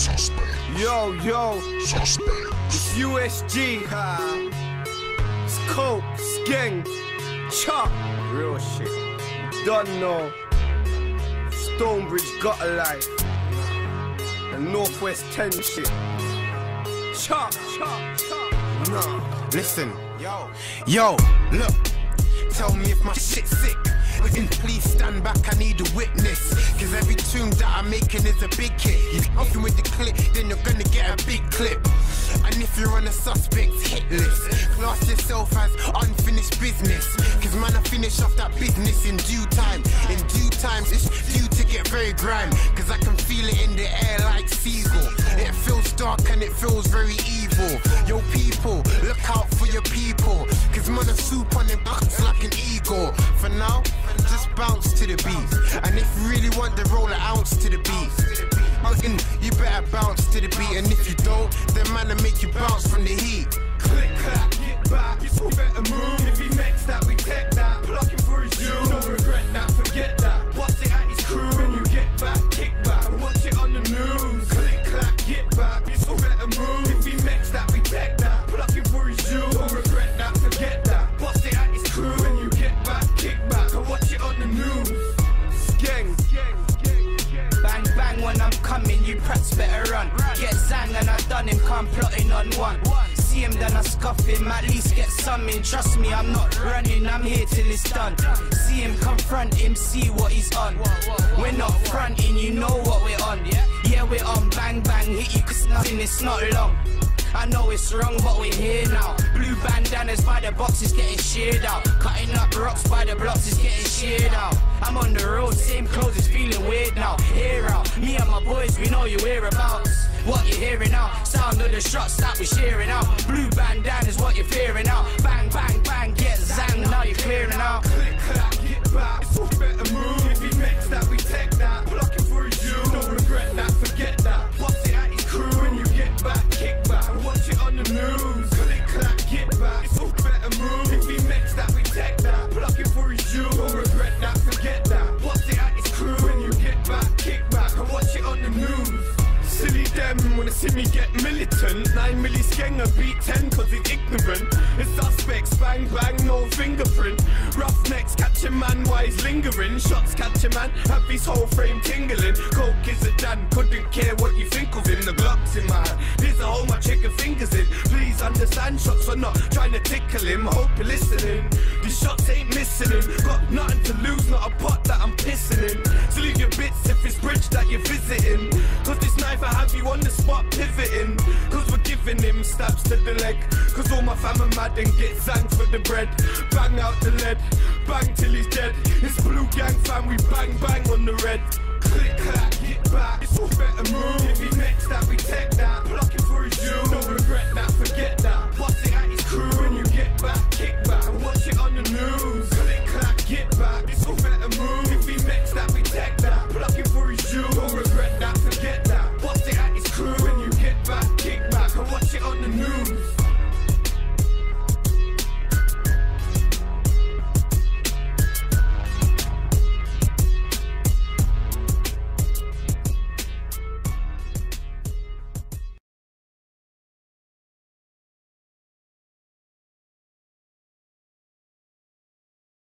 Suspect. Yo, yo, Suspect. it's USG, ha. It's Koke, Skeng, Chuck. Real shit. Don't know. Stonebridge got a life. And Northwest 10 shit. Chop, chop, chop. Nah. Listen, yo, yo, look. Tell me if my shit's sick. Listen, please stand back, I need a witness. Cause every tune that I'm making is a big hit. You're open with the clip, then you're gonna get a big clip. And if you're on a suspect's hit list, class yourself as unfinished business. Cause man, I finish off that business in due time. In due time, it's due to get very grime. Cause I can feel it in the air like seagull. It feels dark and it feels very evil. Yo, people, look out for your people. Cause man, a soup on them the roll an ounce to the beat. You better bounce to the beat. And if you don't, then man, will make you bounce Zang and I done him, come plotting on one. See him, then I scuff him, at least get something. Trust me, I'm not running, I'm here till it's done. See him, confront him, see what he's on. We're not fronting, you know what we're on. Yeah, we're on bang bang, hit you cause nothing, it's not long. I know it's wrong, but we're here now. Blue bandanas by the boxes getting sheared out. Cutting up rocks by the blocks is getting sheared out. I'm on the road, same clothes, it's feeling weird now. Here out, me and my boys, we know you're whereabouts. What you hearing now? Sound of the shots that we sharing out. Blue bandanas, what you're fearing out. Bang, bang, bang, get zang, now you're clearing out. Click, clap, get back. Better move. If he makes that, we take that. Blocking for you. Don't regret that, forget that. What's it at his crew? When you get back, kick back. Watch it on the news. See me get militant. Nine milli skeng and beat ten cause he's ignorant. It's suspects, bang bang, no fingerprint. Roughnecks catch a man while he's lingering. Shots catch a man, have his whole frame tingling. Koke is a Dan, couldn't care what you think of him. The Glock's in my hand, there's a hole my chicken fingers in. Please understand, shots are not trying to tickle him. Hope you're listening. These shots ain't missing him. Got nothing to lose, not a fuck pivoting. Cause we're giving him stabs to the leg. Cause all my fam are mad and get zanked for the bread. Bang out the lead, bang till he's dead. It's blue gang fam, we bang bang on the red. Click clack, hit back, it's all better move. If he next that we tech